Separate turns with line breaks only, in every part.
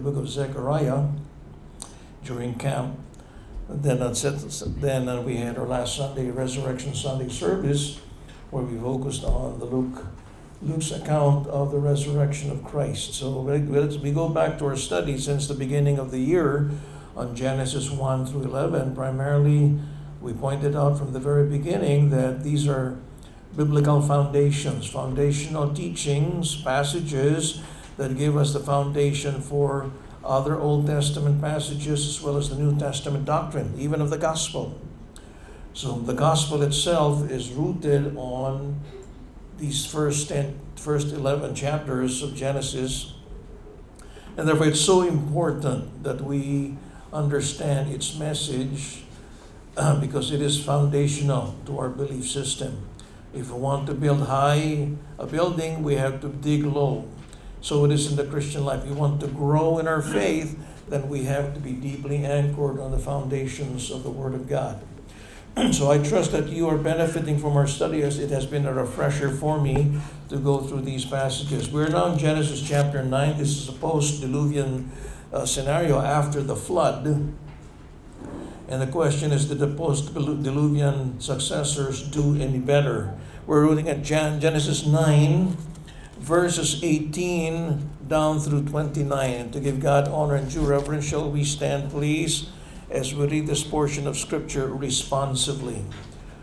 the book of Zechariah during camp. Then, uh, then uh, we had our last Sunday, Resurrection Sunday service, where we focused on the Luke Luke's account of the resurrection of Christ. So we go back to our study since the beginning of the year on Genesis 1 through 11. Primarily, we pointed out from the very beginning that these are biblical foundations, foundational teachings, passages that give us the foundation for other Old Testament passages as well as the New Testament doctrine, even of the gospel. So the gospel itself is rooted on these first 10, first 11 chapters of Genesis. And therefore, it's so important that we understand its message uh, because it is foundational to our belief system. If we want to build high a building, we have to dig low. So it is in the Christian life. We want to grow in our faith, then we have to be deeply anchored on the foundations of the Word of God. so I trust that you are benefiting from our study as it has been a refresher for me to go through these passages. We're now in Genesis chapter 9. This is a post diluvian uh, scenario after the flood. And the question is Did the post diluvian successors do any better? We're looking at Genesis 9, verses 18 down through 29. And to give God honor and due reverence, shall we stand, please? as we read this portion of Scripture responsively.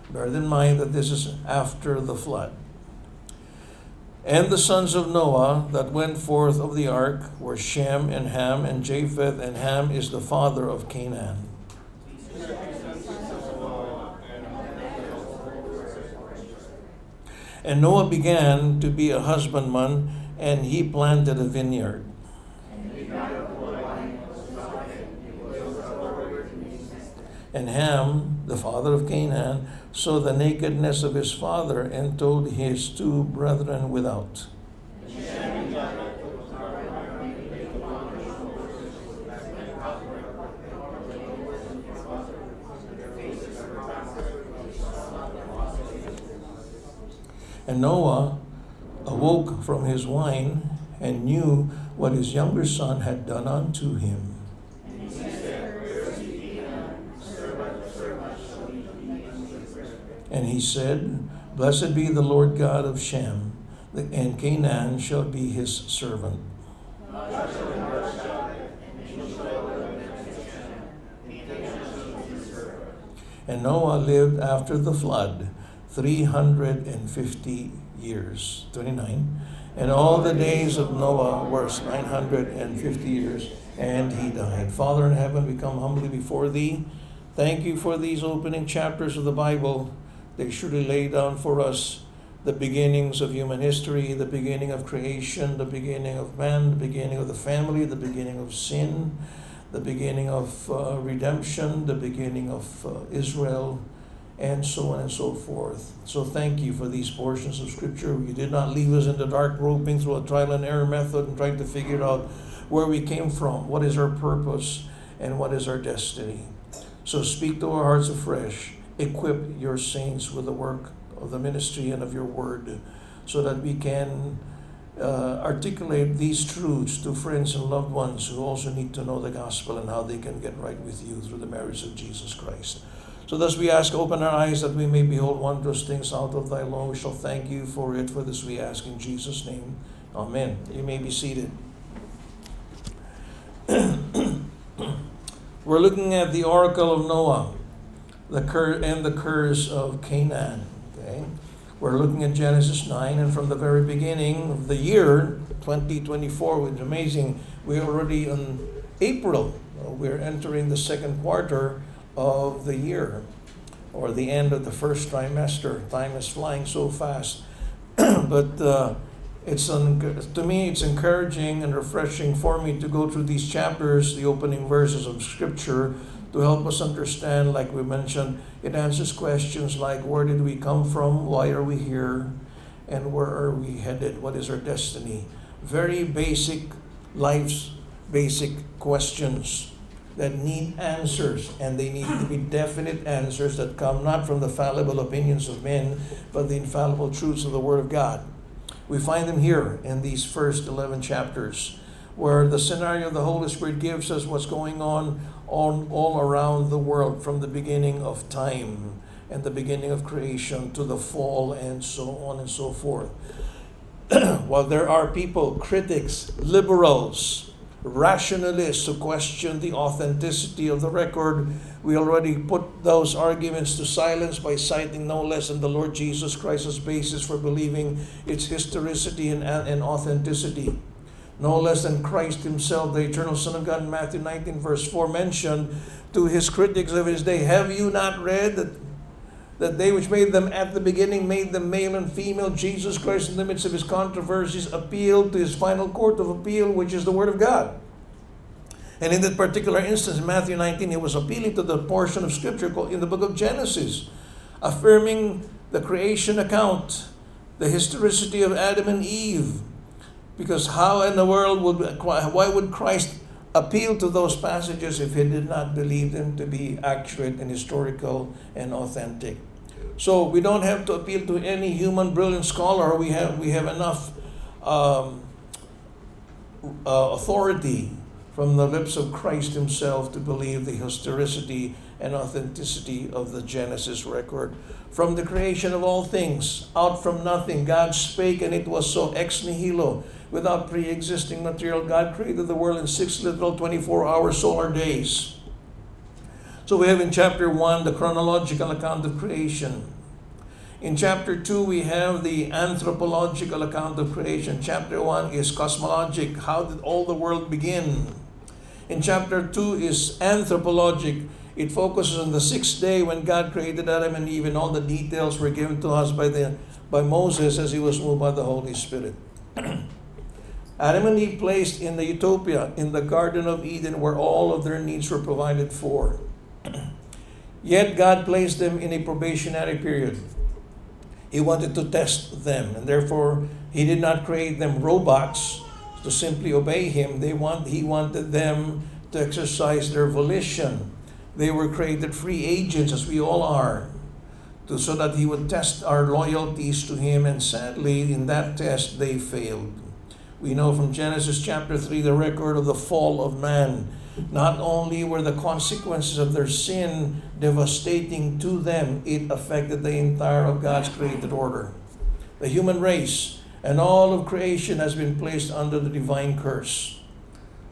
Bear in mind that this is after the flood. And the sons of Noah that went forth of the ark were Shem and Ham and Japheth, and Ham is the father of Canaan. And Noah began to be a husbandman, and he planted a vineyard. And Ham, the father of Canaan, saw the nakedness of his father and told his two brethren without. And Noah awoke from his wine and knew what his younger son had done unto him. And he said, Blessed be the Lord God of Shem, and Canaan shall be his servant. And Noah lived after the flood 350 years. 29. And all the days of Noah were 950 years, and he died. Father in heaven, we come humbly before thee. Thank you for these opening chapters of the Bible. They surely lay down for us the beginnings of human history, the beginning of creation, the beginning of man, the beginning of the family, the beginning of sin, the beginning of uh, redemption, the beginning of uh, Israel, and so on and so forth. So thank you for these portions of Scripture. You did not leave us in the dark, groping through a trial and error method and trying to figure out where we came from, what is our purpose, and what is our destiny. So speak to our hearts afresh equip your saints with the work of the ministry and of your word so that we can uh, articulate these truths to friends and loved ones who also need to know the gospel and how they can get right with you through the merits of Jesus Christ. So thus we ask, open our eyes that we may behold wondrous things out of thy law. We shall thank you for it. For this we ask in Jesus' name. Amen. You may be seated. We're looking at the oracle of Noah the cur- and the curse of Canaan. Okay? We're looking at Genesis 9, and from the very beginning of the year 2024, which is amazing, we're already in April. Uh, we're entering the second quarter of the year, or the end of the first trimester. Time is flying so fast. but uh, it's to me, it's encouraging and refreshing for me to go through these chapters, the opening verses of Scripture, to help us understand, like we mentioned, it answers questions like where did we come from, why are we here, and where are we headed, what is our destiny. Very basic life's basic questions that need answers, and they need to be definite answers that come not from the fallible opinions of men, but the infallible truths of the Word of God. We find them here in these first 11 chapters. where the scenario of the Holy Spirit gives us what's going on all, all around the world from the beginning of time and the beginning of creation to the fall and so on and so forth. While there are people, critics, liberals, rationalists who question the authenticity of the record, we already put those arguments to silence by citing no less than the Lord Jesus Christ as basis for believing its historicity and, and authenticity. No less than Christ himself, the eternal Son of God, in Matthew 19, verse 4, mentioned to his critics of his day, Have you not read that that they which made them at the beginning made them male and female. Jesus Christ, in the midst of his controversies, appealed to his final court of appeal, which is the Word of God. And in that particular instance, in Matthew 19, he was appealing to the portion of Scripture in the book of Genesis, affirming the creation account, the historicity of Adam and Eve. Because how in the world would why would Christ appeal to those passages if he did not believe them to be accurate and historical and authentic? So we don't have to appeal to any human brilliant scholar. We have we have enough um, uh, authority from the lips of Christ Himself to believe the historicity and authenticity of the Genesis record. From the creation of all things, out from nothing, God spake, and it was so ex nihilo. Without pre existing material, God created the world in six literal 24 hour solar days. So we have in chapter 1 the chronological account of creation. In chapter 2, we have the anthropological account of creation. Chapter 1 is cosmologic. How did all the world begin? In chapter 2 is anthropologic. It focuses on the sixth day when God created Adam and Eve, and all the details were given to us by, the, by Moses as he was moved by the Holy Spirit. Adam and Eve placed in the utopia, in the Garden of Eden, where all of their needs were provided for. Yet God placed them in a probationary period. He wanted to test them, and therefore He did not create them robots to simply obey Him. They want, he wanted them to exercise their volition. They were created free agents, as we all are, to, so that He would test our loyalties to Him, and sadly, in that test, they failed. We know from Genesis chapter 3 the record of the fall of man not only were the consequences of their sin devastating to them, it affected the entire of God's created order. The human race and all of creation has been placed under the divine curse.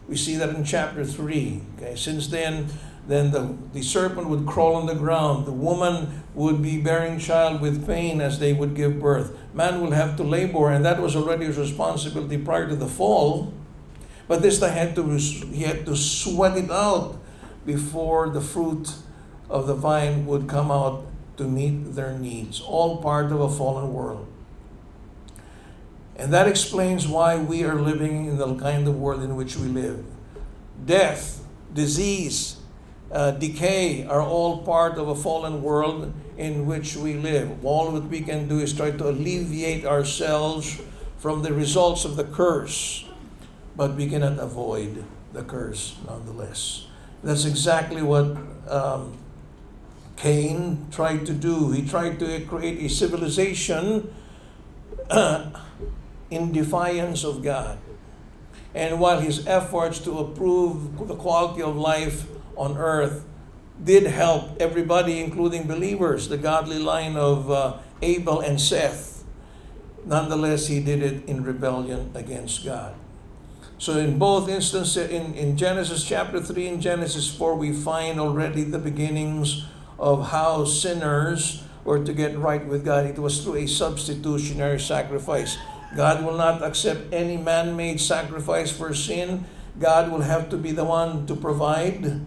We see that in chapter 3. Okay, since then, then the, the serpent would crawl on the ground. The woman would be bearing child with pain as they would give birth. Man will have to labor, and that was already his responsibility prior to the fall. But this he had to, he had to sweat it out before the fruit of the vine would come out to meet their needs. All part of a fallen world. And that explains why we are living in the kind of world in which we live. Death, disease, uh, decay are all part of a fallen world in which we live. All that we can do is try to alleviate ourselves from the results of the curse but we cannot avoid the curse nonetheless. That's exactly what um, Cain tried to do. He tried to create a civilization in defiance of God. And while his efforts to improve the quality of life on earth did help everybody, including believers, the godly line of uh, Abel and Seth, nonetheless, he did it in rebellion against God. So in both instances, in, in Genesis chapter 3 and Genesis 4, we find already the beginnings of how sinners were to get right with God. It was through a substitutionary sacrifice. God will not accept any man-made sacrifice for sin. God will have to be the one to provide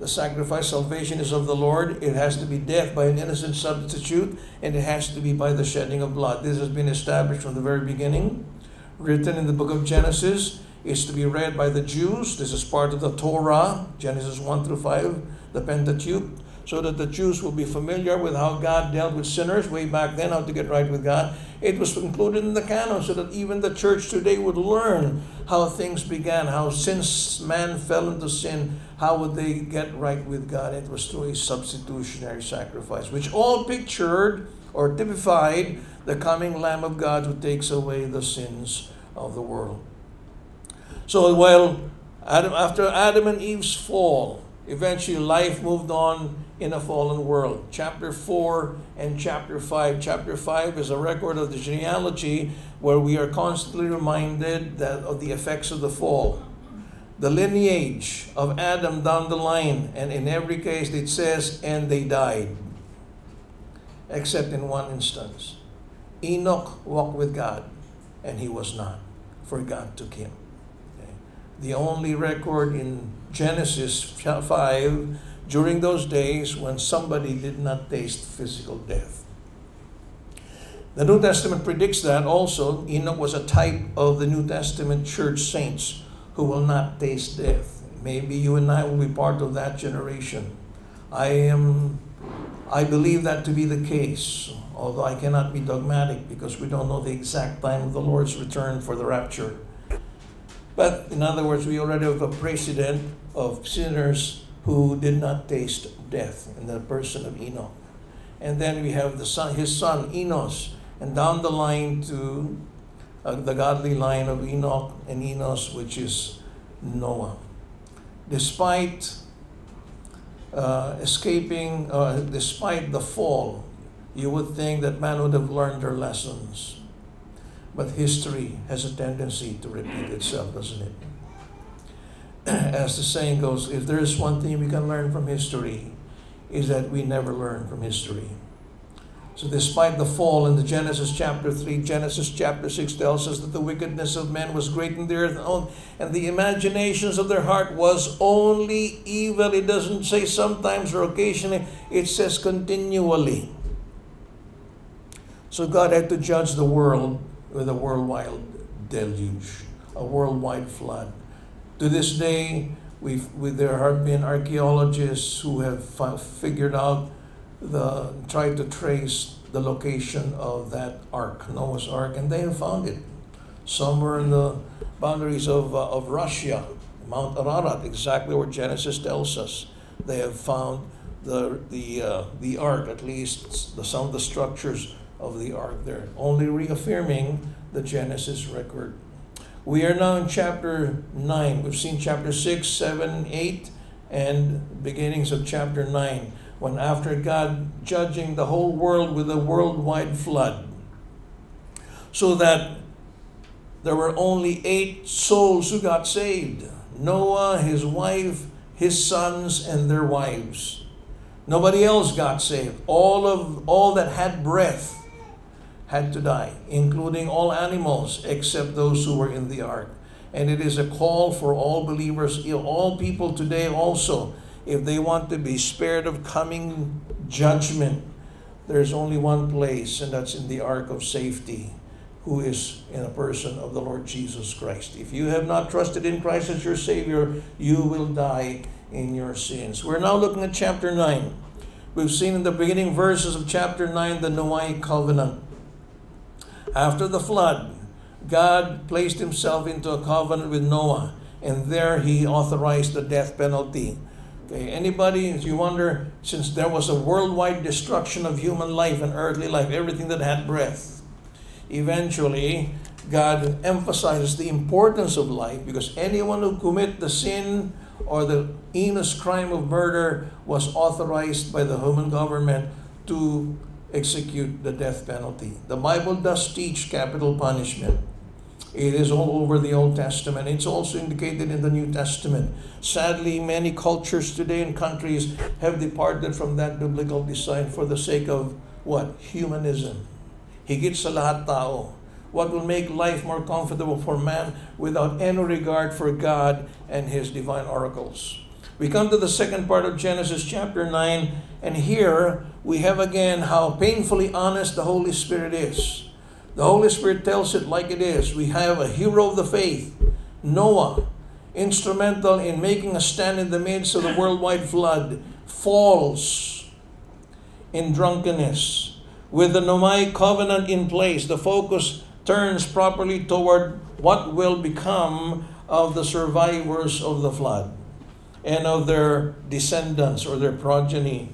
the sacrifice. Salvation is of the Lord. It has to be death by an innocent substitute, and it has to be by the shedding of blood. This has been established from the very beginning, written in the book of Genesis is to be read by the Jews. This is part of the Torah, Genesis 1 through 5, the Pentateuch, so that the Jews will be familiar with how God dealt with sinners way back then, how to get right with God. It was included in the canon so that even the church today would learn how things began, how since man fell into sin, how would they get right with God? It was through a substitutionary sacrifice, which all pictured or typified the coming Lamb of God who takes away the sins of the world. So while Adam, after Adam and Eve's fall, eventually life moved on in a fallen world. Chapter 4 and chapter 5. Chapter 5 is a record of the genealogy where we are constantly reminded that of the effects of the fall. The lineage of Adam down the line, and in every case it says, and they died. Except in one instance. Enoch walked with God, and he was not, for God took him. The only record in Genesis 5 during those days when somebody did not taste physical death. The New Testament predicts that also. Enoch was a type of the New Testament church saints who will not taste death. Maybe you and I will be part of that generation. I am I believe that to be the case, although I cannot be dogmatic because we don't know the exact time of the Lord's return for the rapture. But in other words, we already have a precedent of sinners who did not taste death in the person of Enoch. And then we have the son, his son Enos, and down the line to uh, the godly line of Enoch and Enos, which is Noah. Despite uh, escaping, uh, despite the fall, you would think that man would have learned their lessons. But history has a tendency to repeat itself, doesn't it? as the saying goes, if there is one thing we can learn from history, is that we never learn from history. So, despite the fall in the Genesis chapter 3, Genesis chapter 6 tells us that the wickedness of men was great in the earth, and the imaginations of their heart was only evil. It doesn't say sometimes or occasionally, it says continually. So, God had to judge the world with a worldwide deluge, a worldwide flood. To this day, we've, we, there have been archaeologists who have figured out the tried to trace the location of that ark, Noah's ark, and they have found it somewhere in the boundaries of, uh, of Russia, Mount Ararat, exactly where Genesis tells us. They have found the the uh, the ark, at least the, some of the structures of the ark there, only reaffirming the Genesis record. We are now in chapter 9. We've seen chapter 6, 7, 8, and beginnings of chapter 9. When after God judging the whole world with a worldwide flood, so that there were only eight souls who got saved Noah, his wife, his sons, and their wives. Nobody else got saved. All of all that had breath had to die, including all animals except those who were in the ark. And it is a call for all believers, all people today also, if they want to be spared of coming judgment, there's only one place, and that's in the ark of safety, who is in a person of the Lord Jesus Christ. If you have not trusted in Christ as your Savior, you will die in your sins. We're now looking at chapter 9. We've seen in the beginning verses of chapter 9 the Noahic covenant. After the flood, God placed himself into a covenant with Noah, and there he authorized the death penalty. Okay, anybody, if you wonder, since there was a worldwide destruction of human life and earthly life, everything that had breath, eventually God emphasizes the importance of life because anyone who commit the sin or the heinous crime of murder was authorized by the human government to execute the death penalty. The Bible does teach capital punishment. It is all over the Old Testament. It's also indicated in the New Testament. Sadly, many cultures today and countries have departed from that biblical design for the sake of what? Humanism. Higit sa lahat tao. What will make life more comfortable for man without any regard for God and His divine oracles. We come to the second part of Genesis chapter 9, and here we have again how painfully honest the Holy Spirit is. The Holy Spirit tells it like it is. We have a hero of the faith, Noah, instrumental in making a stand in the midst of the worldwide flood, falls in drunkenness. With the Noahic covenant in place, the focus turns properly toward what will become of the survivors of the flood and of their descendants or their progeny.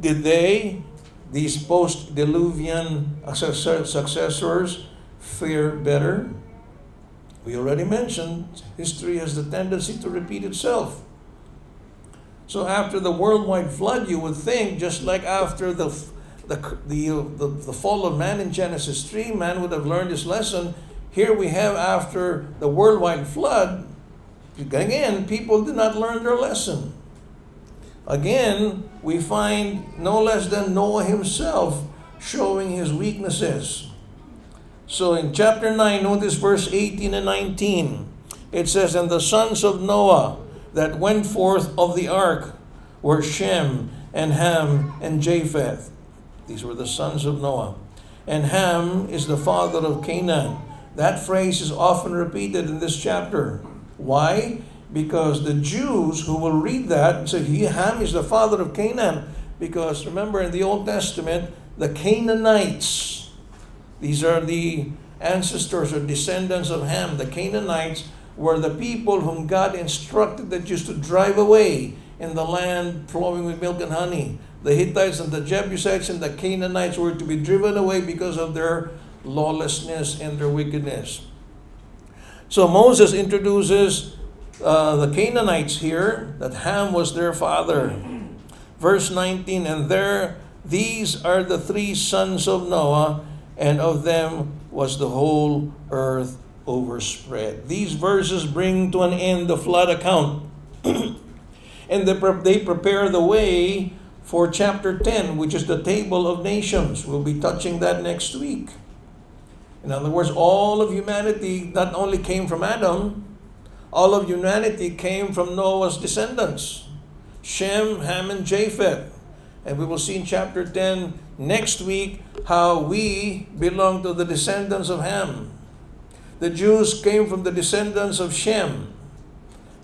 Did they, these post diluvian successors, fare better? We already mentioned history has the tendency to repeat itself. So after the worldwide flood, you would think, just like after the the, the, the, the fall of man in Genesis 3, man would have learned his lesson. Here we have after the worldwide flood, again, people did not learn their lesson. Again, we find no less than Noah himself showing his weaknesses. So in chapter 9, notice verse 18 and 19. It says, And the sons of Noah that went forth of the ark were Shem and Ham and Japheth. These were the sons of Noah. And Ham is the father of Canaan. That phrase is often repeated in this chapter. Why? Because the Jews who will read that and say, Ham is the father of Canaan. Because remember in the Old Testament, the Canaanites, these are the ancestors or descendants of Ham. The Canaanites were the people whom God instructed the Jews to drive away in the land flowing with milk and honey. The Hittites and the Jebusites and the Canaanites were to be driven away because of their lawlessness and their wickedness. So Moses introduces uh, the Canaanites here, that Ham was their father. Verse 19, and there these are the three sons of Noah, and of them was the whole earth overspread. These verses bring to an end the flood account. and they prepare the way for chapter 10, which is the table of nations. We'll be touching that next week. In other words, all of humanity not only came from Adam, all of humanity came from Noah's descendants Shem, Ham, and Japheth. And we will see in chapter 10 next week how we belong to the descendants of Ham. The Jews came from the descendants of Shem.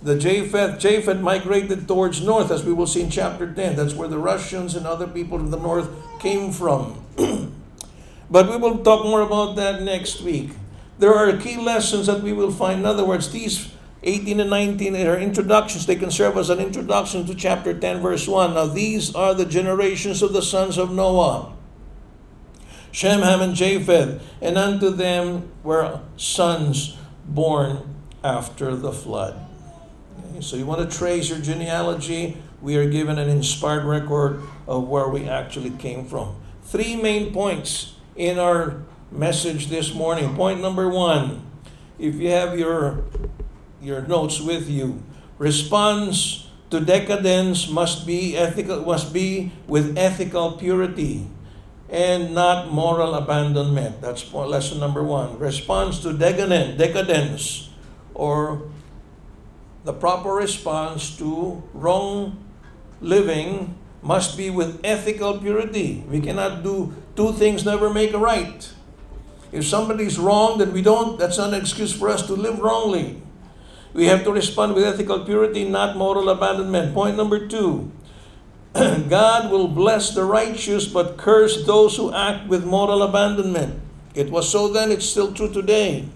The Japheth, Japheth migrated towards north, as we will see in chapter 10. That's where the Russians and other people from the north came from. but we will talk more about that next week. There are key lessons that we will find. In other words, these 18 and 19 are introductions. They can serve as an introduction to chapter 10, verse 1. Now, these are the generations of the sons of Noah. Shem, Ham, and Japheth, and unto them were sons born after the flood. Okay, so you want to trace your genealogy, we are given an inspired record of where we actually came from. Three main points in our message this morning. Point number one, if you have your your notes with you, response to decadence must be ethical must be with ethical purity and not moral abandonment. That's lesson number one. Response to decadence, decadence or the proper response to wrong living must be with ethical purity. We cannot do two things never make a right. If somebody's wrong, then we don't, that's not an excuse for us to live wrongly. We have to respond with ethical purity, not moral abandonment. Point number two God will bless the righteous but curse those who act with moral abandonment. It was so then, it's still true today.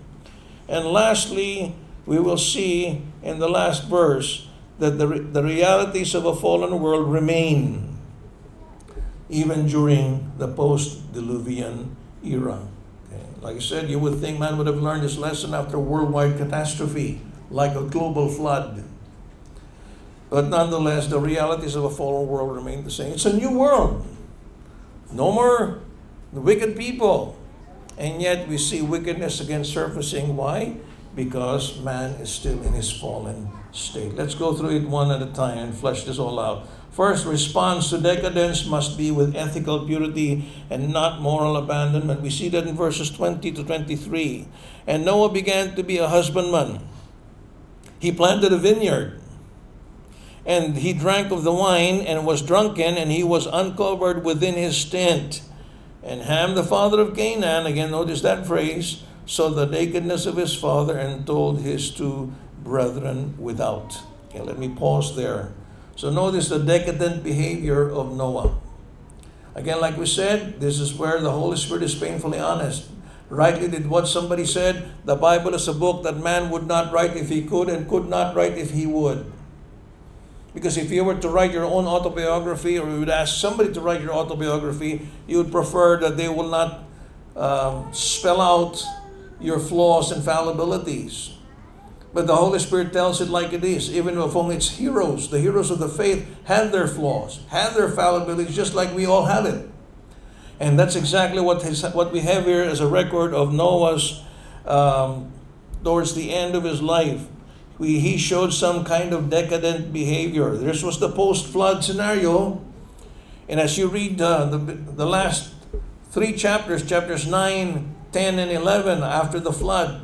And lastly, we will see in the last verse that the, the realities of a fallen world remain even during the post-Diluvian era. Okay. Like I said, you would think man would have learned his lesson after a worldwide catastrophe, like a global flood. But nonetheless, the realities of a fallen world remain the same. It's a new world. No more wicked people. And yet we see wickedness again surfacing. Why? Because man is still in his fallen state. Let's go through it one at a time and flesh this all out. First, response to decadence must be with ethical purity and not moral abandonment. We see that in verses 20 to 23. And Noah began to be a husbandman. He planted a vineyard and he drank of the wine and was drunken, and he was uncovered within his tent. And Ham, the father of Canaan, again, notice that phrase, saw the nakedness of his father and told his two brethren without. Okay, let me pause there. So notice the decadent behavior of Noah. Again, like we said, this is where the Holy Spirit is painfully honest. Rightly did what somebody said, the Bible is a book that man would not write if he could and could not write if he would. Because if you were to write your own autobiography or you would ask somebody to write your autobiography, you would prefer that they will not um, spell out your flaws and fallibilities. But the Holy Spirit tells it like it is, even among its heroes. The heroes of the faith had their flaws, had their fallibilities, just like we all have it. And that's exactly what, his, what we have here as a record of Noah's, um, towards the end of his life. We, he showed some kind of decadent behavior. This was the post flood scenario. And as you read uh, the, the last three chapters, chapters 9, 10, and 11, after the flood,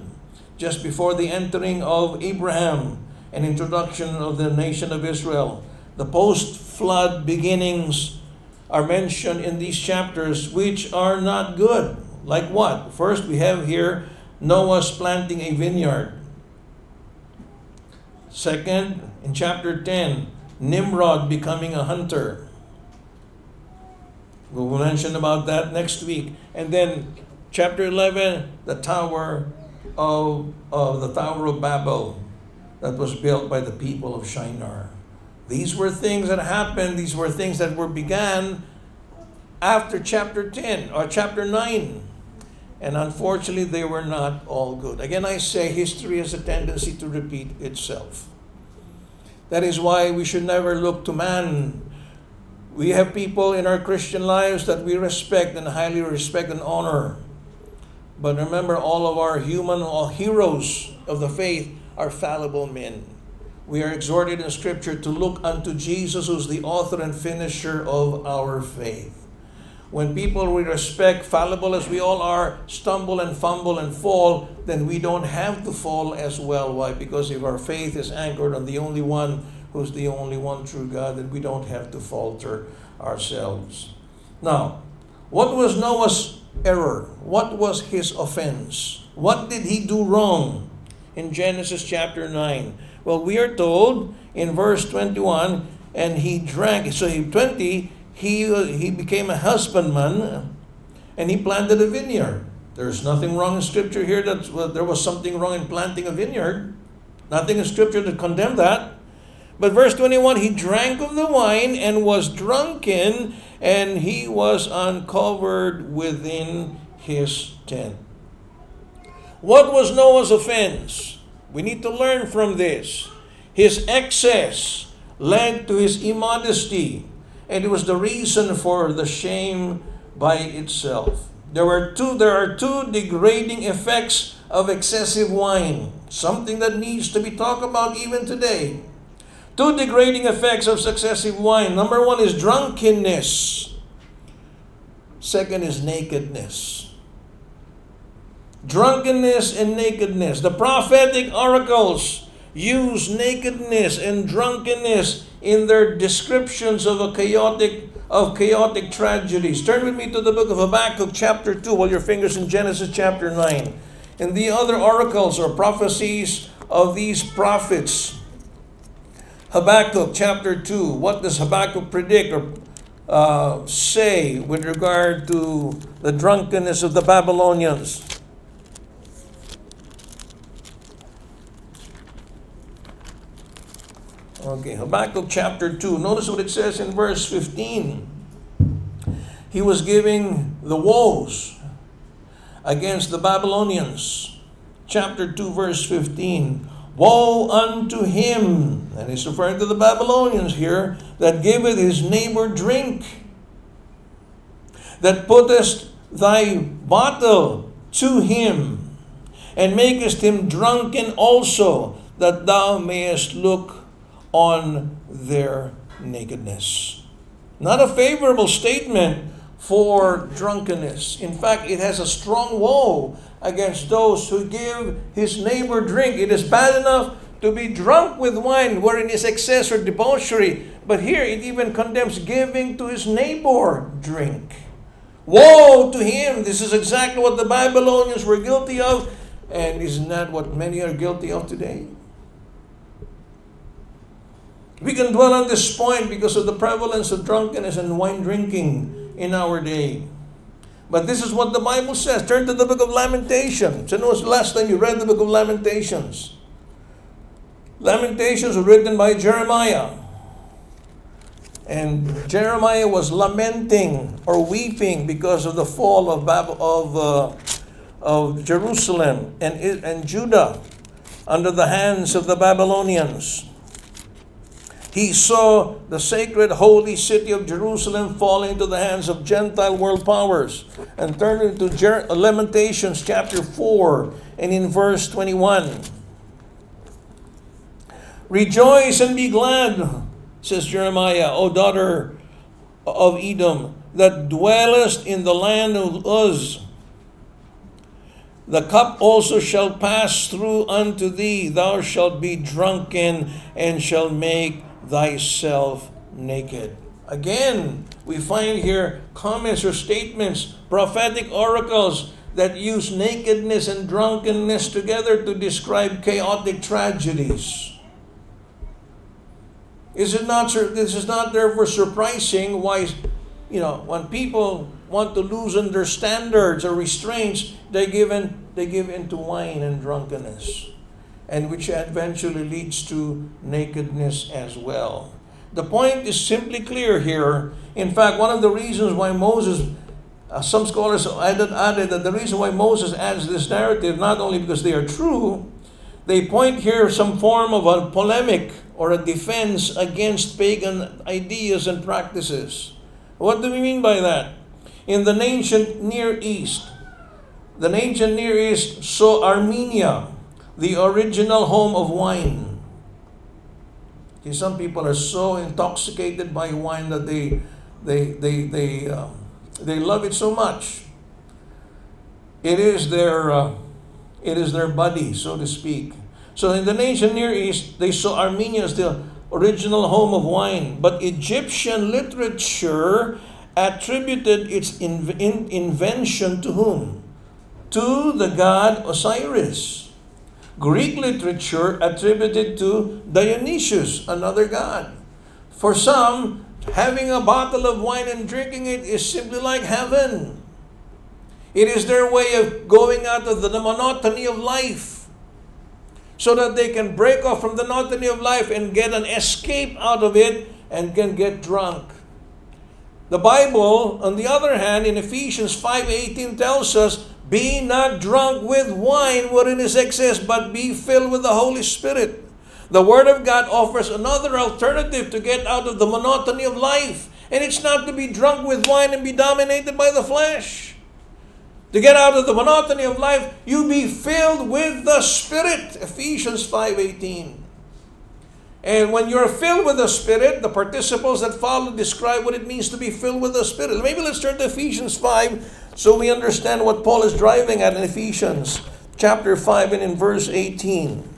just before the entering of Abraham and introduction of the nation of Israel, the post flood beginnings are mentioned in these chapters, which are not good. Like what? First, we have here Noah's planting a vineyard. Second, in chapter 10, Nimrod becoming a hunter. We will mention about that next week. And then chapter 11, the tower of, of the Tower of Babel that was built by the people of Shinar. These were things that happened, these were things that were began after chapter 10 or chapter 9. And unfortunately, they were not all good. Again, I say history has a tendency to repeat itself. That is why we should never look to man. We have people in our Christian lives that we respect and highly respect and honor. But remember, all of our human all heroes of the faith are fallible men. We are exhorted in Scripture to look unto Jesus, who's the author and finisher of our faith. When people we respect, fallible as we all are, stumble and fumble and fall, then we don't have to fall as well. Why? Because if our faith is anchored on the only one who's the only one true God, then we don't have to falter ourselves. Now, what was Noah's error? What was his offense? What did he do wrong in Genesis chapter 9? Well, we are told in verse 21 and he drank, so he 20, he, he became a husbandman and he planted a vineyard. There's nothing wrong in Scripture here that well, there was something wrong in planting a vineyard. Nothing in Scripture to condemn that. But verse 21 he drank of the wine and was drunken, and he was uncovered within his tent. What was Noah's offense? We need to learn from this. His excess led to his immodesty and it was the reason for the shame by itself. There were two there are two degrading effects of excessive wine, something that needs to be talked about even today. Two degrading effects of successive wine. Number 1 is drunkenness. Second is nakedness. Drunkenness and nakedness. The prophetic oracles use nakedness and drunkenness in their descriptions of a chaotic of chaotic tragedies. Turn with me to the book of Habakkuk chapter 2 while your fingers in Genesis chapter 9. And the other oracles or prophecies of these prophets. Habakkuk chapter 2. What does Habakkuk predict or uh, say with regard to the drunkenness of the Babylonians? Okay, Habakkuk chapter 2. Notice what it says in verse 15. He was giving the woes against the Babylonians. Chapter 2, verse 15. Woe unto him, and he's referring to the Babylonians here, that giveth his neighbor drink, that puttest thy bottle to him, and makest him drunken also, that thou mayest look on their nakedness. Not a favorable statement for drunkenness. In fact, it has a strong woe against those who give his neighbor drink. It is bad enough to be drunk with wine wherein is excess or debauchery, but here it even condemns giving to his neighbor drink. Woe to him! This is exactly what the Babylonians were guilty of, and isn't that what many are guilty of today? We can dwell on this point because of the prevalence of drunkenness and wine drinking in our day. But this is what the Bible says. Turn to the book of Lamentations. When was the last time you read the book of Lamentations? Lamentations were written by Jeremiah. And Jeremiah was lamenting or weeping because of the fall of, Bab- of, uh, of Jerusalem and, and Judah under the hands of the Babylonians. He saw the sacred holy city of Jerusalem fall into the hands of Gentile world powers and turn into Jer- Lamentations chapter 4 and in verse 21. Rejoice and be glad, says Jeremiah, O daughter of Edom, that dwellest in the land of Uz. The cup also shall pass through unto thee, thou shalt be drunken and shall make thyself naked. Again, we find here comments or statements, prophetic oracles that use nakedness and drunkenness together to describe chaotic tragedies. Is it not this is not therefore surprising why you know when people want to loosen their standards or restraints, they give in they give into wine and drunkenness and which eventually leads to nakedness as well. The point is simply clear here. In fact, one of the reasons why Moses, uh, some scholars added, added that the reason why Moses adds this narrative, not only because they are true, they point here some form of a polemic or a defense against pagan ideas and practices. What do we mean by that? In the ancient Near East, the ancient Near East saw Armenia the original home of wine. See, some people are so intoxicated by wine that they they they they um, they love it so much. It is their uh, it is their buddy, so to speak. So in the nation Near East, they saw Armenia as the original home of wine, but Egyptian literature attributed its in, in, invention to whom? To the god Osiris. Greek literature attributed to Dionysius, another god. For some, having a bottle of wine and drinking it is simply like heaven. It is their way of going out of the monotony of life so that they can break off from the monotony of life and get an escape out of it and can get drunk. The Bible, on the other hand, in Ephesians 5.18 tells us be not drunk with wine wherein is excess, but be filled with the Holy Spirit. The Word of God offers another alternative to get out of the monotony of life. And it's not to be drunk with wine and be dominated by the flesh. To get out of the monotony of life, you be filled with the Spirit. Ephesians 5.18 and when you're filled with the Spirit, the participles that follow describe what it means to be filled with the Spirit. Maybe let's turn to Ephesians 5 so we understand what Paul is driving at in Ephesians chapter 5 and in verse 18.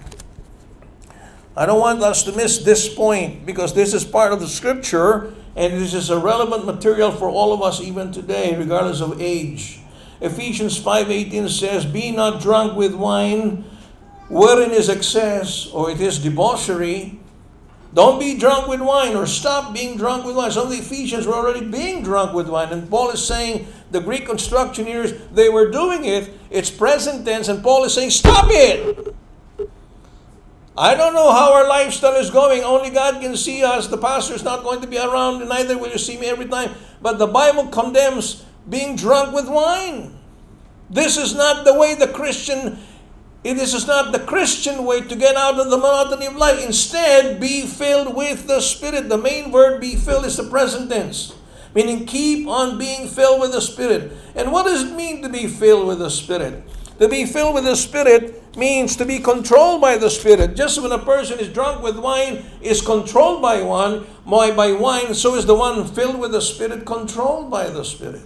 I don't want us to miss this point because this is part of the scripture and this is a relevant material for all of us even today, regardless of age. Ephesians 5:18 says, Be not drunk with wine, wherein is excess, or it is debauchery don't be drunk with wine or stop being drunk with wine. Some of the Ephesians were already being drunk with wine. And Paul is saying, the Greek construction here is they were doing it. It's present tense. And Paul is saying, stop it. I don't know how our lifestyle is going. Only God can see us. The pastor is not going to be around, and neither will you see me every time. But the Bible condemns being drunk with wine. This is not the way the Christian it is not the Christian way to get out of the monotony of life. Instead, be filled with the Spirit. The main word be filled is the present tense, meaning keep on being filled with the Spirit. And what does it mean to be filled with the Spirit? To be filled with the Spirit means to be controlled by the Spirit. Just when a person is drunk with wine, is controlled by one, by wine, so is the one filled with the Spirit controlled by the Spirit.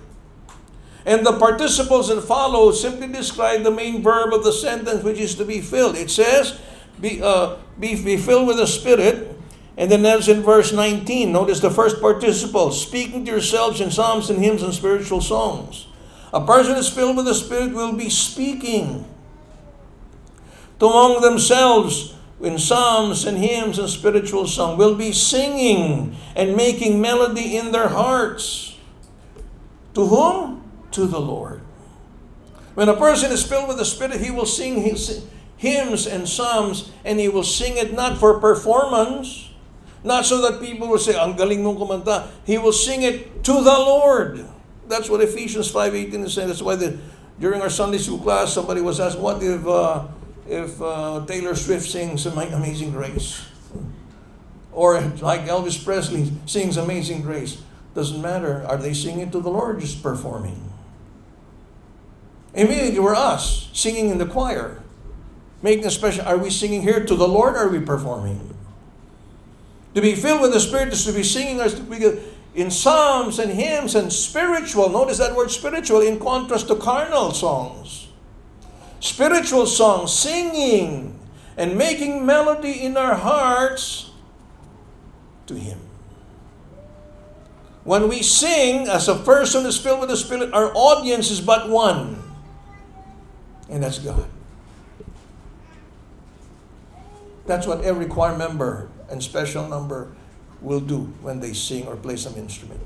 And the participles that follow simply describe the main verb of the sentence, which is to be filled. It says, be, uh, be, be filled with the Spirit. And then that's in verse 19. Notice the first participle, speaking to yourselves in psalms and hymns and spiritual songs. A person is filled with the Spirit will be speaking to among themselves in psalms and hymns and spiritual song, will be singing and making melody in their hearts. To whom? To the Lord. When a person is filled with the Spirit, he will sing his hymns and psalms, and he will sing it not for performance, not so that people will say, ang galing mong kumanta. He will sing it to the Lord. That's what Ephesians 5.18 is saying. That's why the, during our Sunday school class, somebody was asked, what if, uh, if uh, Taylor Swift sings Amazing Grace, or like Elvis Presley sings Amazing Grace, doesn't matter. Are they singing to the Lord or just performing? Immediately we're us singing in the choir, making a special. Are we singing here to the Lord or are we performing? To be filled with the Spirit is to be singing us in psalms and hymns and spiritual. Notice that word spiritual in contrast to carnal songs. Spiritual songs, singing and making melody in our hearts to Him. When we sing, as a person is filled with the Spirit, our audience is but one, and that's God. That's what every choir member and special number will do when they sing or play some instrument.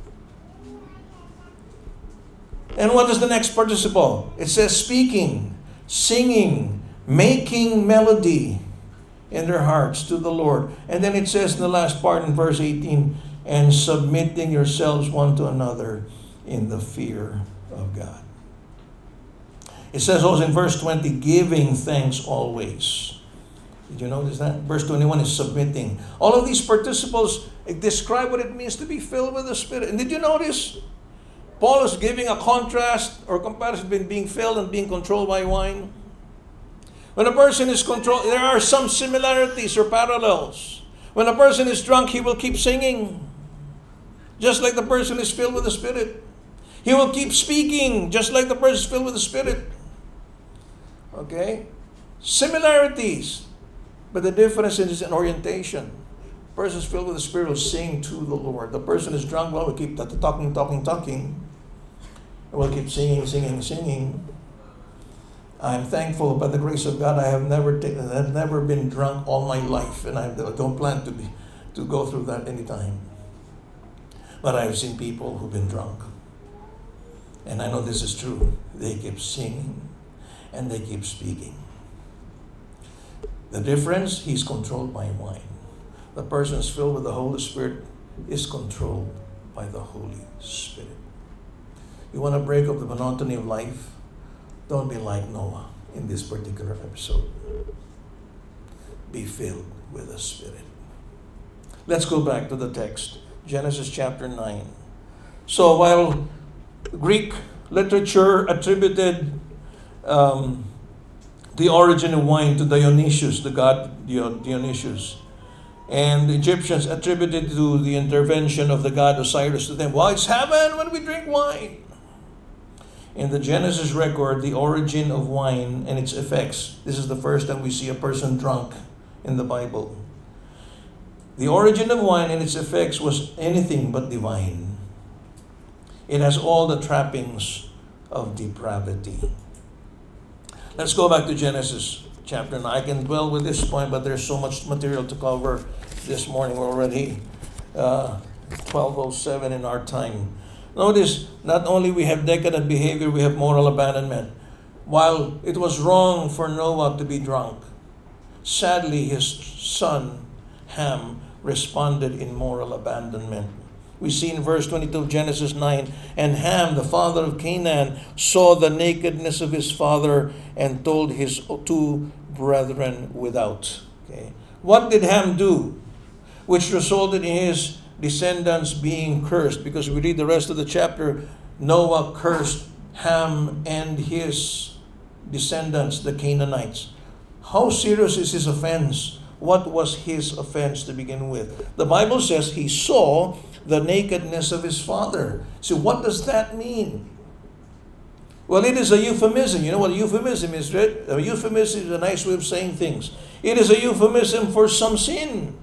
And what is the next participle? It says speaking, singing, making melody in their hearts to the Lord. And then it says in the last part in verse 18, and submitting yourselves one to another in the fear of God. It says also in verse 20, giving thanks always. Did you notice that? Verse 21 is submitting. All of these participles describe what it means to be filled with the Spirit. And did you notice? Paul is giving a contrast or comparison between being filled and being controlled by wine. When a person is controlled, there are some similarities or parallels. When a person is drunk, he will keep singing just like the person is filled with the Spirit. He will keep speaking, just like the person is filled with the Spirit. Okay? Similarities. But the difference is in orientation. Person is filled with the Spirit will sing to the Lord. The person is drunk, well, will keep talking, talking, talking. We'll keep singing, singing, singing. I'm thankful by the grace of God. I have never taken, I've never been drunk all my life, and I don't plan to be to go through that anytime. But I've seen people who've been drunk. And I know this is true. They keep singing and they keep speaking. The difference, he's controlled by wine. The person is filled with the Holy Spirit is controlled by the Holy Spirit. You want to break up the monotony of life? Don't be like Noah in this particular episode. Be filled with the Spirit. Let's go back to the text. Genesis chapter 9. So while Greek literature attributed um, the origin of wine to Dionysius, the god Dionysius, and the Egyptians attributed to the intervention of the god Osiris to them. Well, it's heaven when we drink wine. In the Genesis record, the origin of wine and its effects. This is the first time we see a person drunk in the Bible. The origin of wine and its effects was anything but divine. It has all the trappings of depravity. Let's go back to Genesis chapter 9. I can dwell with this point, but there's so much material to cover this morning. We're already uh, 1207 in our time. Notice, not only we have decadent behavior, we have moral abandonment. While it was wrong for Noah to be drunk, sadly his son Ham responded in moral abandonment. We see in verse 22 of Genesis 9 And Ham, the father of Canaan, saw the nakedness of his father and told his two brethren without. Okay. What did Ham do? Which resulted in his descendants being cursed. Because we read the rest of the chapter, Noah cursed Ham and his descendants, the Canaanites. How serious is his offense? what was his offense to begin with? The Bible says he saw the nakedness of his father. So, what does that mean? Well, it is a euphemism. You know what a euphemism is, right? A euphemism is a nice way of saying things. It is a euphemism for some sin.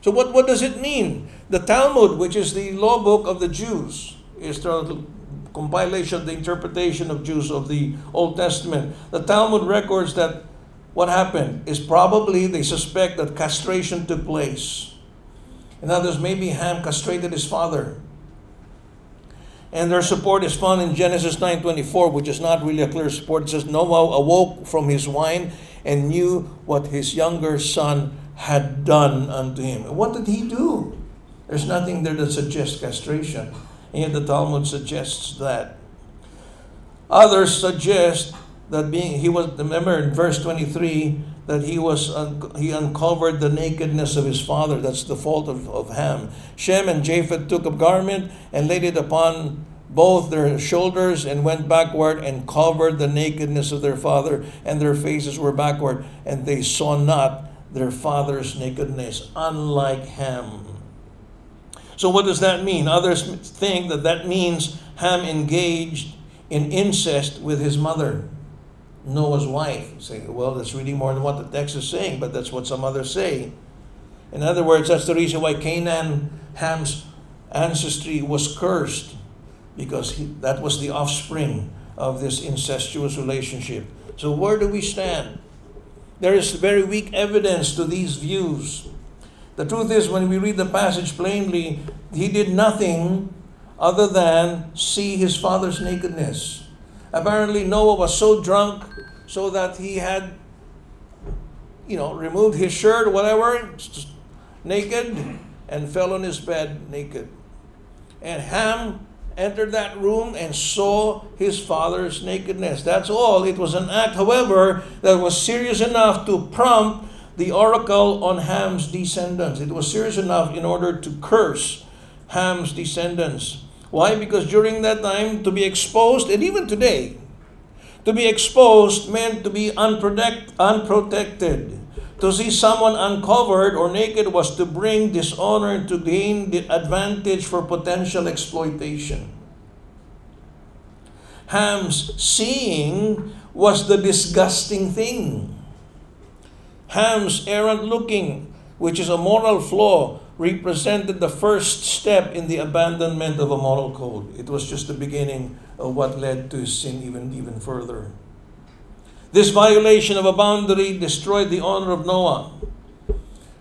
So, what, what does it mean? The Talmud, which is the law book of the Jews, is the compilation, the interpretation of Jews of the Old Testament. The Talmud records that what happened is probably they suspect that castration took place. In others, maybe Ham castrated his father. And their support is found in Genesis 9:24, which is not really a clear support. It says Noah awoke from his wine and knew what his younger son had done unto him. what did he do? There's nothing there that suggests castration. And yet the Talmud suggests that. Others suggest that being he was remember in verse 23 that he was un, he uncovered the nakedness of his father. That's the fault of, of ham. Shem and japheth took a garment and laid it upon both their shoulders and went backward and covered the nakedness of their father and their faces were backward and they saw not their father's nakedness unlike ham. So what does that mean? Others think that that means ham engaged in incest with his mother Noah's wife. Say, well, that's really more than what the text is saying, but that's what some others say. In other words, that's the reason why Canaan, Ham's ancestry was cursed, because he, that was the offspring of this incestuous relationship. So, where do we stand? There is very weak evidence to these views. The truth is, when we read the passage plainly, he did nothing other than see his father's nakedness. Apparently, Noah was so drunk so that he had, you know, removed his shirt, whatever, naked, and fell on his bed naked. And Ham entered that room and saw his father's nakedness. That's all. It was an act, however, that was serious enough to prompt the oracle on Ham's descendants. It was serious enough in order to curse Ham's descendants. Why? Because during that time, to be exposed, and even today, to be exposed meant to be unprotect, unprotected. To see someone uncovered or naked was to bring dishonor and to gain the advantage for potential exploitation. Ham's seeing was the disgusting thing. Ham's errant looking, which is a moral flaw, represented the first step in the abandonment of a moral code. It was just the beginning of what led to sin even, even further. This violation of a boundary destroyed the honor of Noah.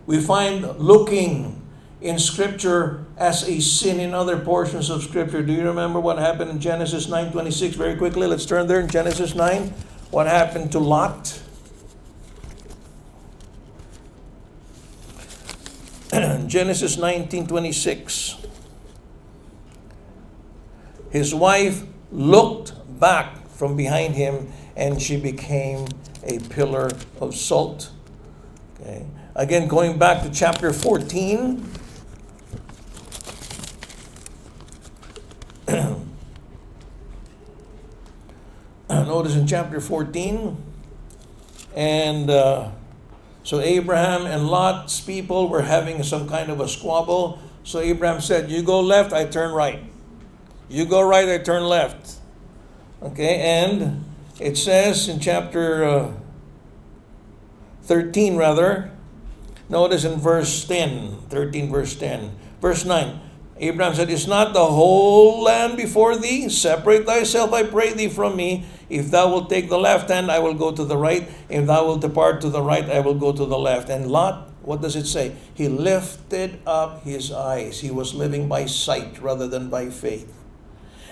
We find looking in Scripture as a sin in other portions of Scripture. Do you remember what happened in Genesis 9.26? Very quickly, let's turn there in Genesis 9. What happened to Lot? Genesis 19:26 His wife looked back from behind him and she became a pillar of salt. Okay. Again going back to chapter 14 Notice in chapter 14 and uh, so Abraham and Lot's people were having some kind of a squabble. So Abraham said, You go left, I turn right. You go right, I turn left. Okay, and it says in chapter uh, 13, rather, notice in verse 10, 13, verse 10, verse 9. Abraham said, Is not the whole land before thee? Separate thyself, I pray thee, from me. If thou wilt take the left hand, I will go to the right. If thou wilt depart to the right, I will go to the left. And Lot, what does it say? He lifted up his eyes. He was living by sight rather than by faith.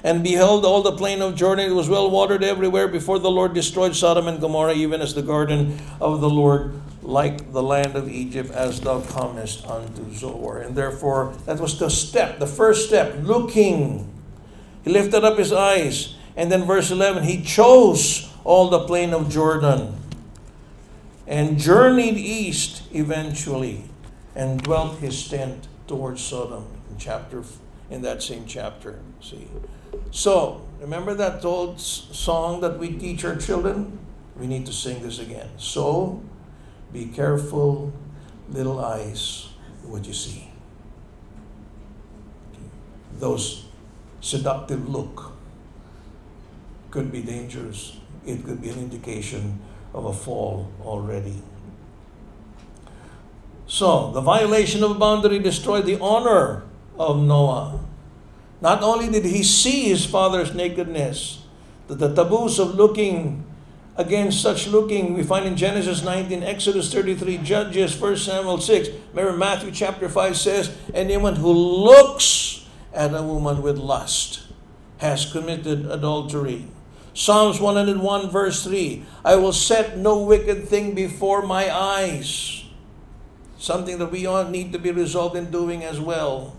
And beheld all the plain of Jordan, it was well watered everywhere before the Lord destroyed Sodom and Gomorrah, even as the garden of the Lord like the land of Egypt as thou comest unto Zoar. And therefore, that was the step, the first step, looking. He lifted up his eyes. And then verse 11, he chose all the plain of Jordan and journeyed east eventually and dwelt his tent towards Sodom in chapter in that same chapter. See. So, remember that old song that we teach our children? We need to sing this again. So, be careful, little eyes, what you see. Those seductive look could be dangerous. It could be an indication of a fall already. So, the violation of a boundary destroyed the honor of Noah. Not only did he see his father's nakedness, the, the taboos of looking against such looking we find in Genesis 19, Exodus 33, Judges, 1 Samuel 6. Remember Matthew chapter 5 says, anyone who looks at a woman with lust has committed adultery. Psalms 101 verse 3, I will set no wicked thing before my eyes. Something that we all need to be resolved in doing as well.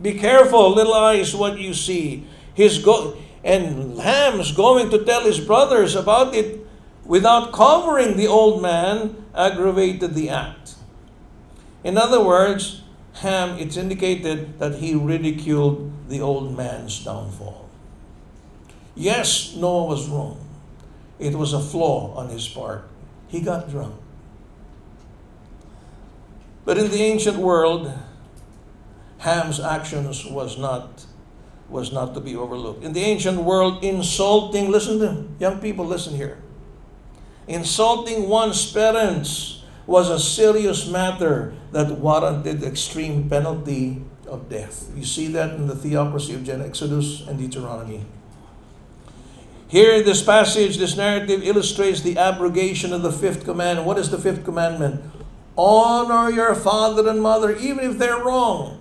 Be careful, little eyes, what you see. His go- And Ham's going to tell his brothers about it without covering the old man aggravated the act. In other words, Ham, it's indicated that he ridiculed the old man's downfall. Yes, Noah was wrong. It was a flaw on his part. He got drunk. But in the ancient world, Ham's actions was not was not to be overlooked. In the ancient world, insulting, listen to young people, listen here. Insulting one's parents was a serious matter that warranted the extreme penalty of death. You see that in the theocracy of Exodus and Deuteronomy. Here this passage, this narrative illustrates the abrogation of the fifth commandment. What is the fifth commandment? Honor your father and mother, even if they're wrong.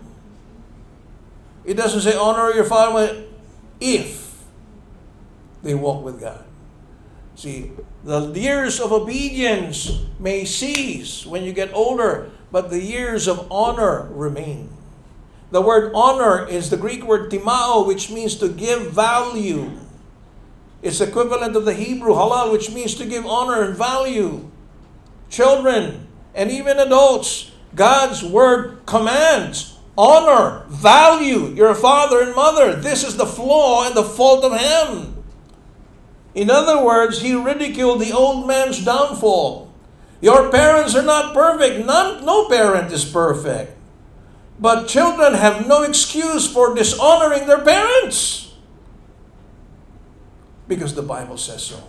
It doesn't say honor your father if they walk with God. See, the years of obedience may cease when you get older, but the years of honor remain. The word honor is the Greek word timao, which means to give value. It's equivalent of the Hebrew halal, which means to give honor and value. Children and even adults, God's word commands honor, value your father and mother. This is the flaw and the fault of him. In other words, he ridiculed the old man's downfall. Your parents are not perfect. None, no parent is perfect. But children have no excuse for dishonoring their parents. Because the Bible says so.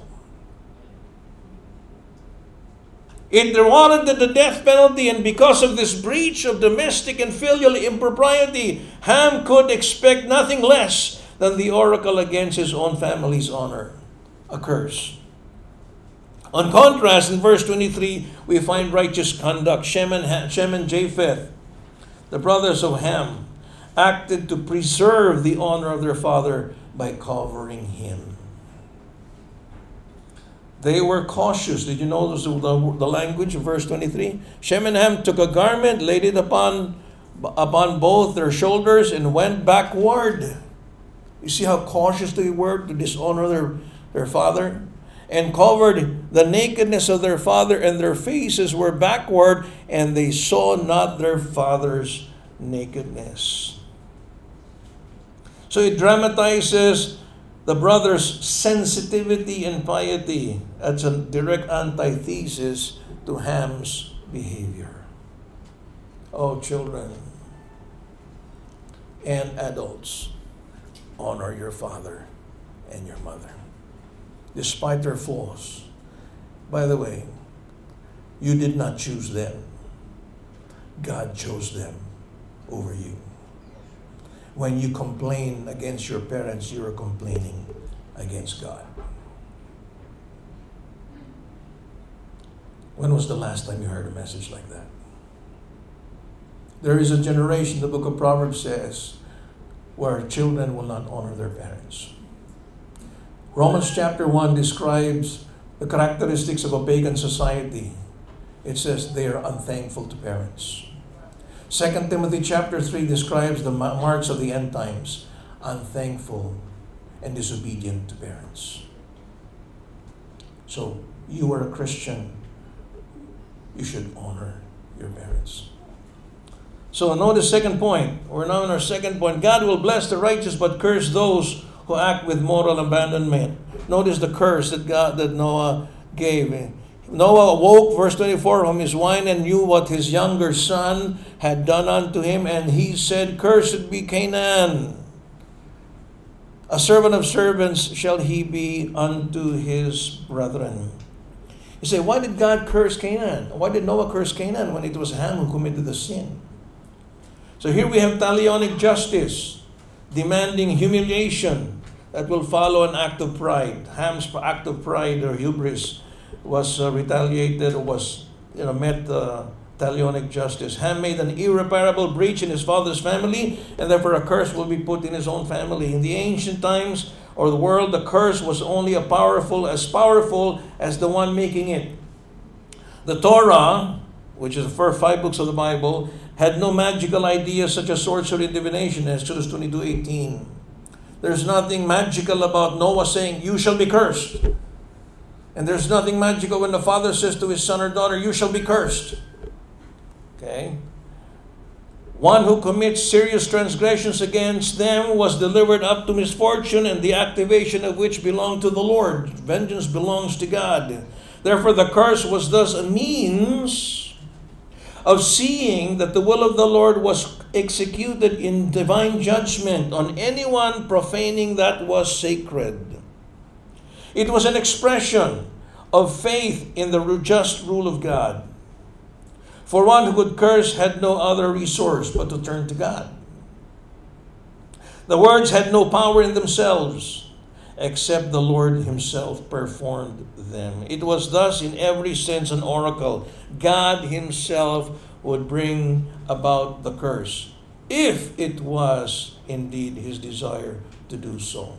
It warranted the death penalty, and because of this breach of domestic and filial impropriety, Ham could expect nothing less than the oracle against his own family's honor a curse. On contrast, in verse 23, we find righteous conduct. Shem and, Shem and Japheth, the brothers of Ham, acted to preserve the honor of their father by covering him. They were cautious. Did you notice the, the language of verse 23? Shem and Ham took a garment, laid it upon, upon both their shoulders, and went backward. You see how cautious they were to dishonor their, their father, and covered the nakedness of their father, and their faces were backward, and they saw not their father's nakedness. So it dramatizes the brother's sensitivity and piety. That's a direct antithesis to Ham's behavior. Oh, children and adults, honor your father and your mother despite their flaws. By the way, you did not choose them. God chose them over you. When you complain against your parents, you are complaining against God. When was the last time you heard a message like that? There is a generation, the book of Proverbs says, where children will not honor their parents. Romans chapter 1 describes the characteristics of a pagan society. It says they are unthankful to parents. 2 Timothy chapter 3 describes the marks of the end times unthankful and disobedient to parents. So, you are a Christian, you should honor your parents. So, notice second point. We're now on our second point. God will bless the righteous but curse those who act with moral abandonment. Notice the curse that God that Noah gave. Eh? Noah awoke, verse 24, from his wine and knew what his younger son had done unto him, and he said, Cursed be Canaan. A servant of servants shall he be unto his brethren. You say, why did God curse Canaan? Why did Noah curse Canaan when it was Ham who committed the sin? So here we have talionic justice demanding humiliation that will follow an act of pride. Ham's act of pride or hubris was uh, retaliated or was you know met uh, talionic justice. Ham made an irreparable breach in his father's family, and therefore a curse will be put in his own family. In the ancient times or the world, the curse was only a powerful as powerful as the one making it. The Torah, which is the first five books of the Bible, had no magical ideas such as sorcery and divination, As Exodus 22, 18. There's nothing magical about Noah saying, You shall be cursed. And there's nothing magical when the father says to his son or daughter, You shall be cursed. Okay? One who commits serious transgressions against them was delivered up to misfortune, and the activation of which belonged to the Lord. Vengeance belongs to God. Therefore, the curse was thus a means of seeing that the will of the Lord was executed in divine judgment on anyone profaning that was sacred. It was an expression of faith in the just rule of God. For one who could curse had no other resource but to turn to God. The words had no power in themselves, except the Lord Himself performed them. It was thus, in every sense, an oracle. God Himself would bring about the curse, if it was indeed His desire to do so.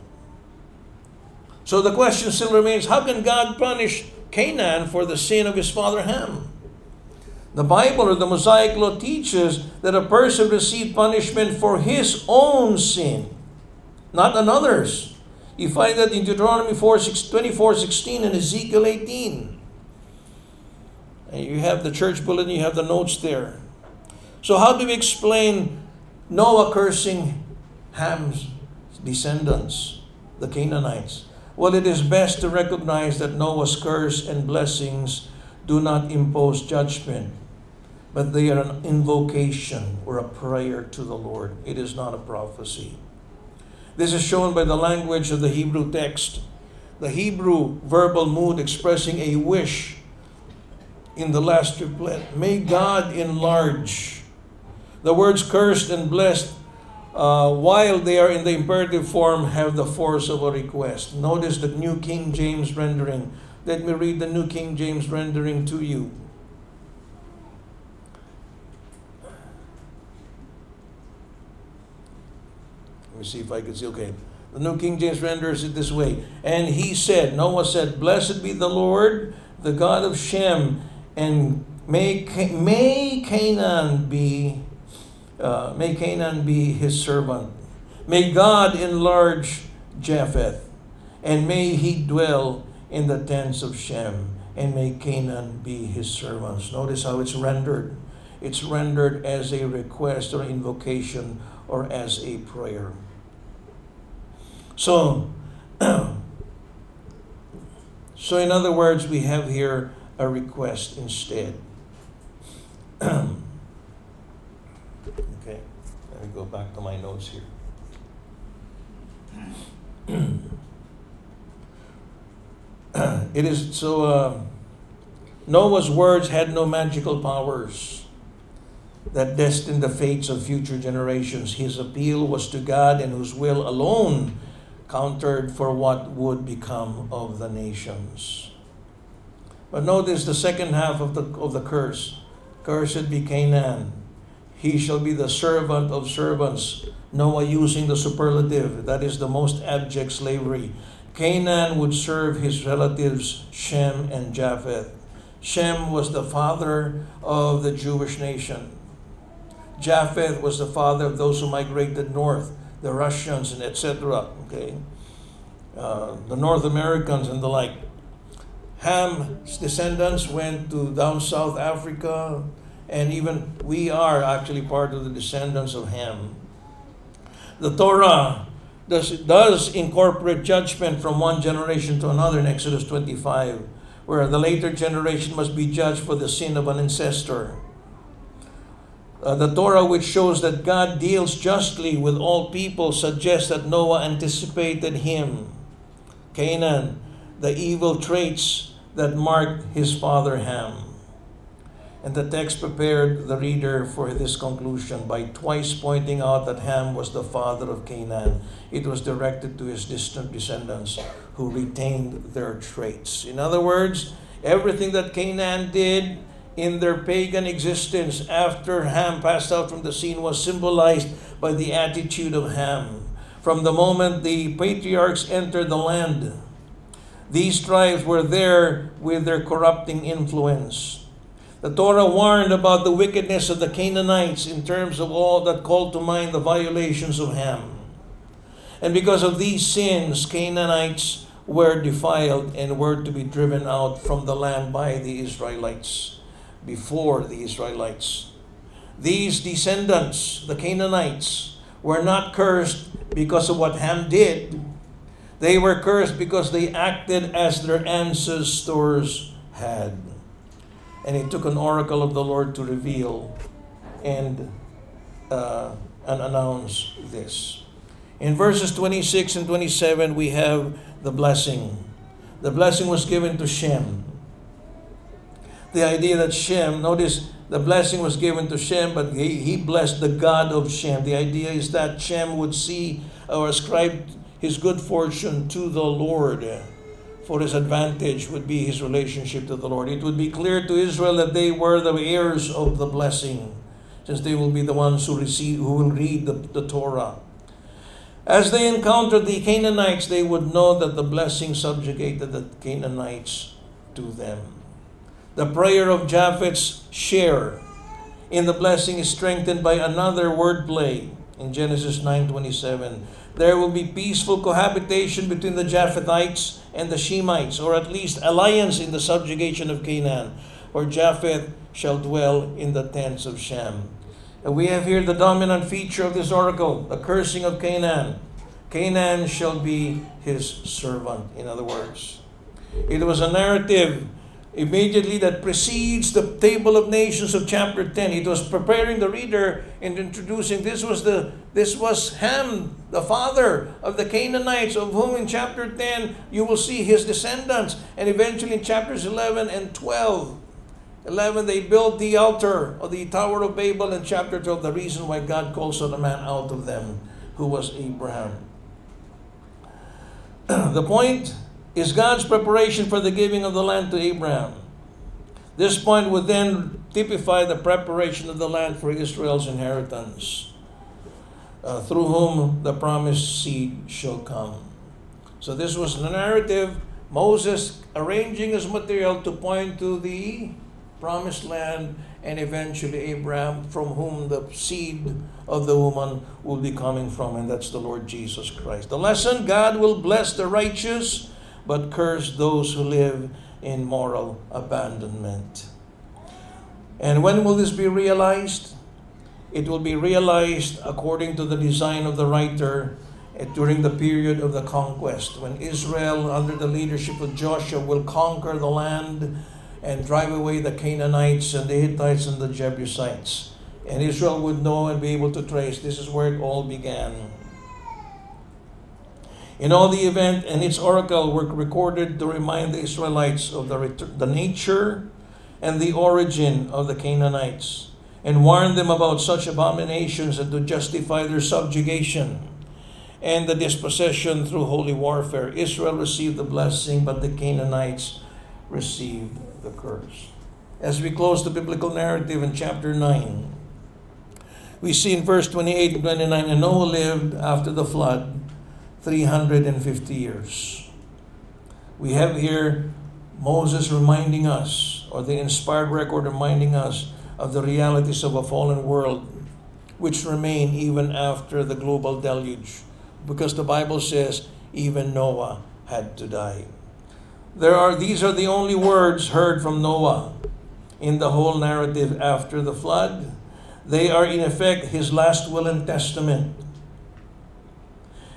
So the question still remains how can God punish Canaan for the sin of his father Ham? The Bible or the Mosaic Law teaches that a person received punishment for his own sin, not another's. You find that in Deuteronomy 4, 6, 24, 16 and Ezekiel 18. And you have the church bulletin, you have the notes there. So how do we explain Noah cursing Ham's descendants, the Canaanites? Well, it is best to recognize that Noah's curse and blessings do not impose judgment, but they are an invocation or a prayer to the Lord. It is not a prophecy. This is shown by the language of the Hebrew text. The Hebrew verbal mood expressing a wish in the last triplet. May God enlarge. The words cursed and blessed, uh, while they are in the imperative form, have the force of a request. Notice the New King James rendering. Let me read the New King James rendering to you. Let me see if I can see. Okay. The New King James renders it this way. And he said, Noah said, Blessed be the Lord, the God of Shem, and may, may Canaan be uh, may Canaan be his servant. May God enlarge Japheth, and may he dwell in the tents of Shem, and may Canaan be his servants. Notice how it's rendered. It's rendered as a request or invocation or as a prayer. So, so in other words, we have here a request instead. let me go back to my notes here. it is so uh, Noah's words had no magical powers that destined the fates of future generations. His appeal was to God and whose will alone countered for what would become of the nations. But notice the second half of the, of the curse. Cursed be Canaan. He shall be the servant of servants. Noah using the superlative. That is the most abject slavery. Canaan would serve his relatives Shem and Japheth. Shem was the father of the Jewish nation. Japheth was the father of those who migrated north, the Russians and etc. Okay, uh, the North Americans and the like. Ham's descendants went to down South Africa, and even we are actually part of the descendants of Ham. The Torah does, does incorporate judgment from one generation to another in Exodus 25, where the later generation must be judged for the sin of an ancestor. Uh, the Torah, which shows that God deals justly with all people, suggests that Noah anticipated him, Canaan, the evil traits that marked his father Ham. And the text prepared the reader for this conclusion by twice pointing out that Ham was the father of Canaan. It was directed to his distant descendants who retained their traits. In other words, everything that Canaan did in their pagan existence after Ham passed out from the scene was symbolized by the attitude of Ham. From the moment the patriarchs entered the land, these tribes were there with their corrupting influence. The Torah warned about the wickedness of the Canaanites in terms of all that called to mind the violations of Ham. And because of these sins, Canaanites were defiled and were to be driven out from the land by the Israelites before the Israelites. These descendants, the Canaanites, were not cursed because of what Ham did. They were cursed because they acted as their ancestors had. And it took an oracle of the Lord to reveal and, uh, and announce this. In verses 26 and 27, we have the blessing. The blessing was given to Shem. The idea that Shem, notice the blessing was given to Shem, but he, he blessed the God of Shem. The idea is that Shem would see or ascribe his good fortune to the Lord. For his advantage would be his relationship to the Lord. It would be clear to Israel that they were the heirs of the blessing, since they will be the ones who receive, who will read the, the Torah. As they encountered the Canaanites, they would know that the blessing subjugated the Canaanites to them. The prayer of Japheth's share in the blessing is strengthened by another wordplay in Genesis 9:27. There will be peaceful cohabitation between the Japhethites and the Shemites, or at least alliance in the subjugation of Canaan, for Japheth shall dwell in the tents of Shem. And we have here the dominant feature of this oracle, the cursing of Canaan. Canaan shall be his servant, in other words. It was a narrative immediately that precedes the table of nations of chapter 10 it was preparing the reader and introducing this was the this was ham the father of the canaanites of whom in chapter 10 you will see his descendants and eventually in chapters 11 and 12 11 they built the altar of the tower of babel in chapter 12 the reason why god calls on a man out of them who was abraham. The point is God's preparation for the giving of the land to Abraham. This point would then typify the preparation of the land for Israel's inheritance, uh, through whom the promised seed shall come. So, this was the narrative, Moses arranging his material to point to the promised land and eventually Abraham, from whom the seed of the woman will be coming from, and that's the Lord Jesus Christ. The lesson God will bless the righteous but curse those who live in moral abandonment. And when will this be realized? It will be realized according to the design of the writer eh, during the period of the conquest, when Israel, under the leadership of Joshua, will conquer the land and drive away the Canaanites and the Hittites and the Jebusites. And Israel would know and be able to trace this is where it all began. In all the event and its oracle were recorded to remind the Israelites of the, the nature and the origin of the Canaanites, and warn them about such abominations and to justify their subjugation and the dispossession through holy warfare. Israel received the blessing, but the Canaanites received the curse. As we close the biblical narrative in chapter 9, we see in verse 28 and 29 and Noah lived after the flood 350 years. We have here Moses reminding us, or the inspired record reminding us, of the realities of a fallen world which remain even after the global deluge. Because the Bible says even Noah had to die. There are these are the only words heard from Noah in the whole narrative after the flood. They are in effect his last will and testament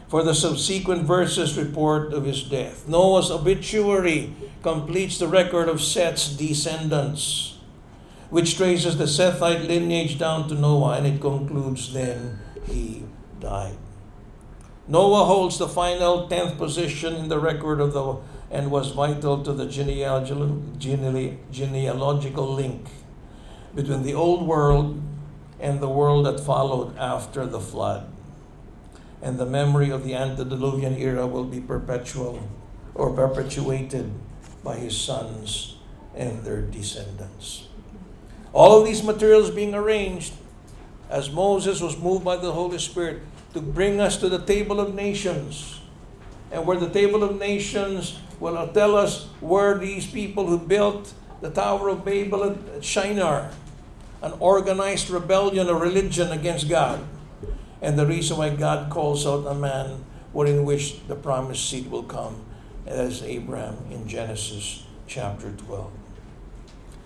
for the subsequent verses report of his death. Noah's obituary completes the record of Seth's descendants, which traces the Sethite lineage down to Noah, and it concludes then he died. Noah holds the final 10th position in the record of the and was vital to the genealogical, genealogical link between the old world and the world that followed after the flood and the memory of the antediluvian era will be perpetual or perpetuated by his sons and their descendants. All of these materials being arranged as Moses was moved by the Holy Spirit to bring us to the table of nations. And where the table of nations will tell us where these people who built the Tower of Babel at Shinar, an organized rebellion, a religion against God and the reason why God calls out a man wherein which the promised seed will come, as Abraham in Genesis chapter 12.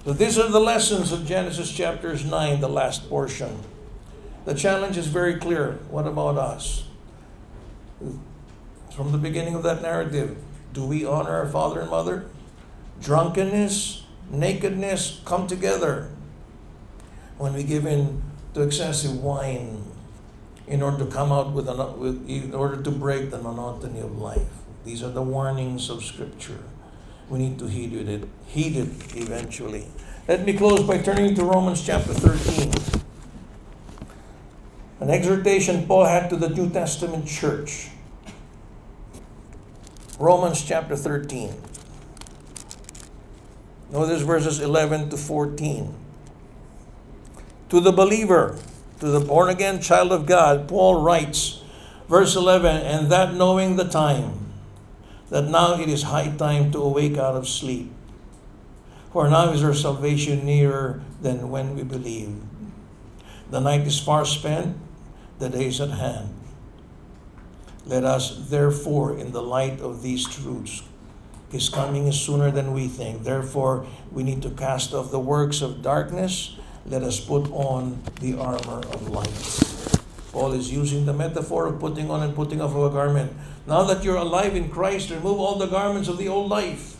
So these are the lessons of Genesis chapters 9, the last portion. The challenge is very clear. What about us? From the beginning of that narrative, do we honor our father and mother? Drunkenness, nakedness come together when we give in to excessive wine in order to come out with, an, with in order to break the monotony of life. These are the warnings of Scripture. We need to heed it, heed it eventually. Let me close by turning to Romans chapter 13. An exhortation Paul had to the New Testament church. Romans chapter 13. Notice verses 11 to 14. To the believer, to the born again child of God, Paul writes, verse 11, and that knowing the time, that now it is high time to awake out of sleep. For now is our salvation nearer than when we believed. The night is far spent, the day is at hand. Let us, therefore, in the light of these truths, his coming is sooner than we think. Therefore, we need to cast off the works of darkness. Let us put on the armor of light. Paul is using the metaphor of putting on and putting off of a garment. Now that you're alive in Christ, remove all the garments of the old life.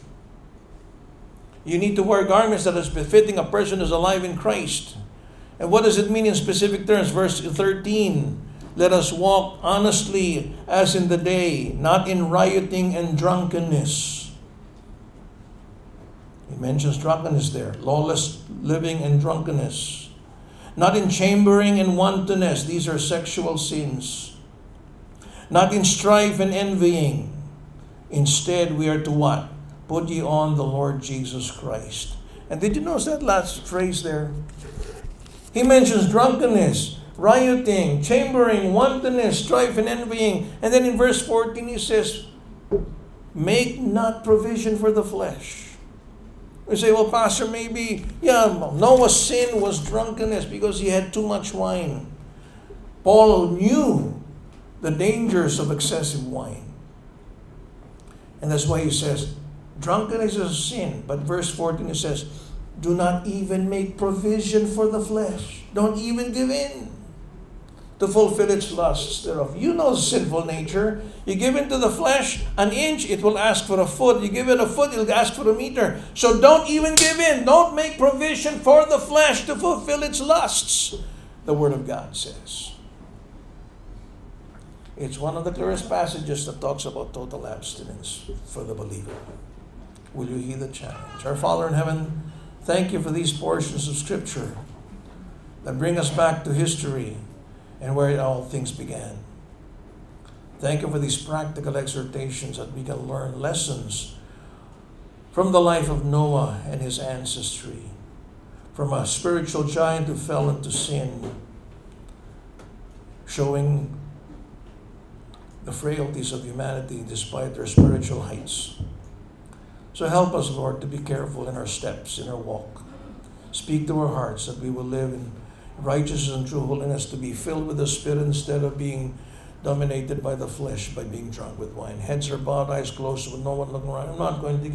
You need to wear garments that is befitting a person who's alive in Christ. And what does it mean in specific terms? Verse 13 Let us walk honestly as in the day, not in rioting and drunkenness. He mentions drunkenness there, lawless living and drunkenness. Not in chambering and wantonness, these are sexual sins. Not in strife and envying. Instead, we are to what? Put ye on the Lord Jesus Christ. And did you notice that last phrase there? He mentions drunkenness, rioting, chambering, wantonness, strife, and envying. And then in verse 14 he says, Make not provision for the flesh. We say, well, Pastor, maybe, yeah, Noah's sin was drunkenness because he had too much wine. Paul knew the dangers of excessive wine. And that's why he says, drunkenness is a sin. But verse 14 it says, do not even make provision for the flesh. Don't even give in to fulfill its lusts thereof. You know sinful nature. You give into the flesh an inch, it will ask for a foot. You give it a foot, it'll ask for a meter. So don't even give in. Don't make provision for the flesh to fulfill its lusts, the Word of God says. It's one of the clearest passages that talks about total abstinence for the believer. Will you heed the challenge? Our Father in heaven, thank you for these portions of Scripture that bring us back to history and where all things began. Thank you for these practical exhortations that we can learn lessons from the life of Noah and his ancestry, from a spiritual giant who fell into sin, showing the frailties of humanity despite their spiritual heights. So help us, Lord, to be careful in our steps, in our walk. Speak to our hearts that we will live in righteousness and true holiness, to be filled with the Spirit instead of being dominated by the flesh, by being drunk with wine. Heads are bowed, eyes closed, with no one looking around. I'm not going to give